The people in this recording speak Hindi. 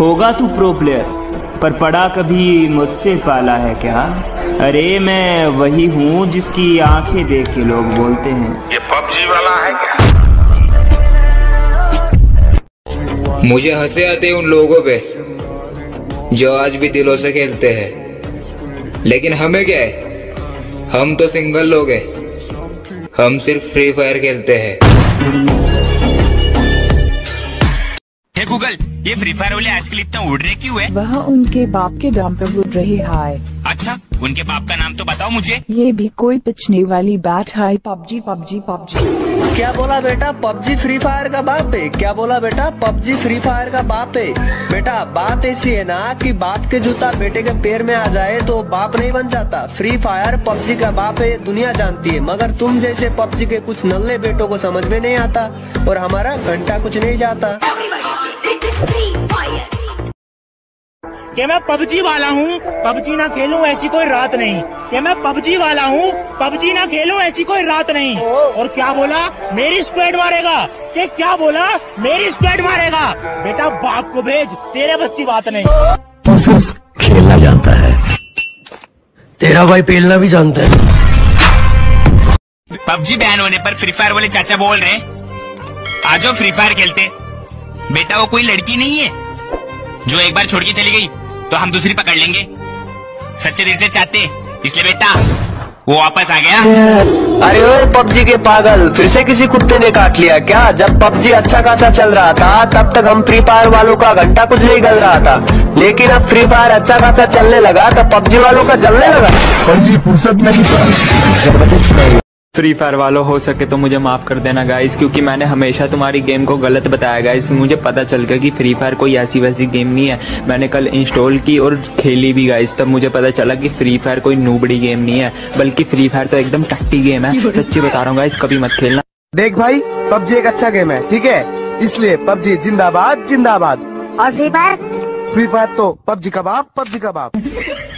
होगा तू प्रो प्लेयर पर पड़ा कभी मुझसे पाला है क्या? अरे मैं वही हूँ जिसकी आँखें देख के लोग बोलते हैं। ये पबजी वाला है क्या? मुझे हंसे आते उन लोगों पे जो आज भी दिलों से खेलते हैं। लेकिन हमें क्या है? हम तो सिंगल लोग हैं। हम सिर्फ़ फ्री फायर खेलते हैं हे। गूगल ये फ्री फायर वाले आजकल इतना उड़ रहे क्यों है? वह उनके बाप के दम पे उड़ रहे है अच्छा उनके बाप का नाम तो बताओ मुझे। ये भी कोई पिछने वाली बैट है पबजी पबजी पबजी। क्या बोला बेटा पबजी फ्री फायर का बाप है? क्या बोला बेटा पबजी फ्री फायर का बाप है? बेटा बात ऐसी है ना कि बाप के जूता बेटे के पैर में आ जाए तो बाप नहीं बन जाता। फ्री फायर पबजी का बाप है दुनिया जानती है। मगर तुम जैसे पबजी के कुछ नल्ले बेटों को समझ में नहीं आता और हमारा घंटा कुछ नहीं जाता। कि मैं पबजी वाला हूँ पबजी ना खेलूं ऐसी कोई रात नहीं। कि मैं पबजी वाला हूँ पबजी ना खेलूं ऐसी कोई रात नहीं। और क्या बोला? मेरी स्क्वाड मारेगा। कि क्या बोला? मेरी स्क्वाड मारेगा। बेटा बाप को भेज तेरे बस की बात नहीं। तू सिर्फ़ खेलना जानता है। तेरा भाई पेलना भी जानता है। पबजी बैन होने पर फ्री फायर वाले चाचा बोल रहे हैं आ फ्री फायर खेलते बेटा वो कोई लड़की नहीं है। जो एक बार छोड़ के चली गई तो हम दूसरी पकड़ लेंगे। सच्चे दिल से चाहते इसलिए बेटा वो वापस आ गया। अरे ओए पबजी के पागल फिर से किसी कुत्ते ने काट लिया क्या? जब पबजी अच्छा खासा चल रहा था तब तक हम फ्री फायर वालों का घंटा कुछ नहीं गल रहा था। लेकिन अब फ्री फायर अच्छा खासा चलने लगा तो पबजी वालों का जलने लगा। फ्री फायर वालों हो सके तो मुझे माफ़ कर देना गाइस क्योंकि मैंने हमेशा तुम्हारी गेम को गलत बताया गाइस मुझे पता चल गया कि फ्री फायर कोई ऐसी वैसी गेम नहीं है। मैंने कल इंस्टॉल की और खेली भी गाइस तब मुझे पता चला कि फ्री फायर कोई नूबड़ी गेम नहीं है बल्कि फ्री फायर तो एकदम टट्टी गेम है। सच्ची बता रहा हूँ गाइस कभी मत खेलना। देख भाई पबजी एक अच्छा गेम है ठीक है? इसलिए पबजी जिंदाबाद जिंदाबाद। और फ्री फायर फ्री फायर तो पबजी कबाब पबजी का बाप।